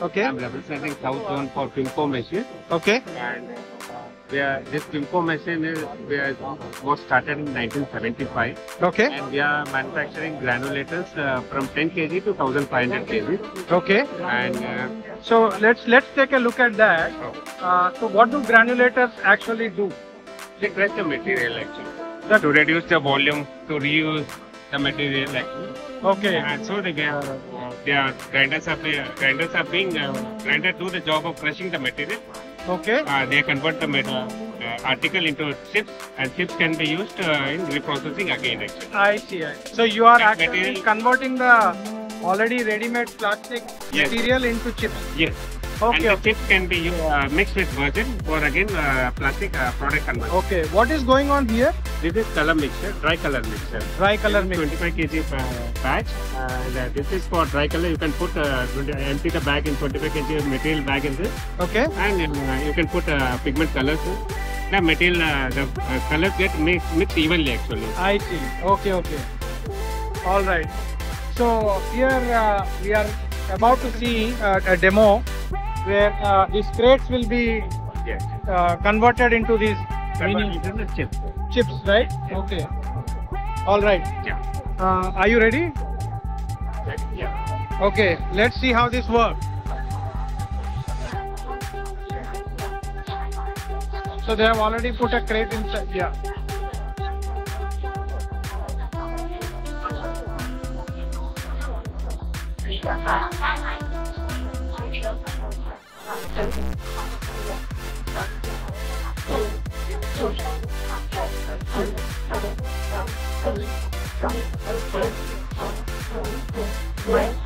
Okay. I'm representing South Zone for Pimco machine. Okay. And uh, we are, this Pimco machine is, we are, was started in 1975. Okay. And we are manufacturing granulators uh, from 10 kg to 1500 kg. Okay. And uh, So let's let's take a look at that. Uh, so what do granulators actually do? they crush the material actually. That to reduce the volume, to reuse the material actually. Okay. And so the, uh, the grinders are, grinders are being, uh, grinders do the job of crushing the material. Okay. Uh, they convert the metal, uh, article into chips and chips can be used uh, in reprocessing again actually. I see. I see. So you are That actually material- converting the already ready-made plastic Yes. material into chips. Yes. Okay. And the chips can be uh, mixed with virgin or again uh, plastic uh, product conversion. Okay. What is going on here? This is color mixture, dry color mixture. Dry color mixture. 25 kg uh, batch. And uh, this is for dry color. You can put uh, empty the bag in 25 kg material bag in this, Okay. and uh, you can put uh, pigment colors. The material, uh, the uh, colors get mixed, mixed evenly actually. I see. Okay. Okay. All right. So here uh, we are about to see uh, a demo where uh, these crates will be Yes. uh, converted into these mini chip chips, right? Okay. All right. Yeah. Uh, are you ready? Yeah. Okay, let's see how this works. So they have already put a crate inside. Yeah. Okay. West